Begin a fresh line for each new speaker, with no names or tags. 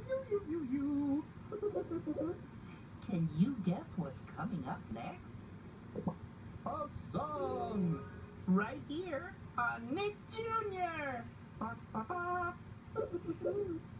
Can you guess what's coming up next?
A song.
Right here on Nick Jr.